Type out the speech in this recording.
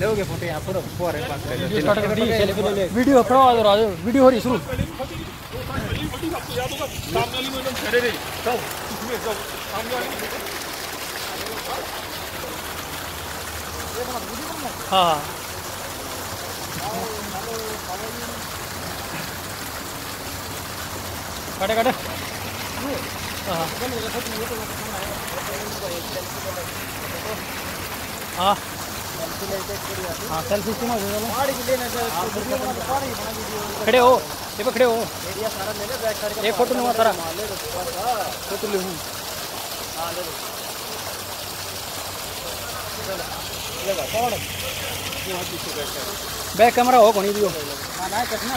लोगे फ़ोटो यहाँ फोर है पास वीडियो खड़ा हो रहा है वीडियो हो रही शुरू। हाँ काटे काटे। हाँ। हाँ। हाँ सेल्फी स्टिक में चलो खड़े हो ये पे खड़े हो एक फ़ोटो लूँगा सारा। फ़ोटो ले लूँ। बैक कैमरा हो कौन दियो। ना ना कटना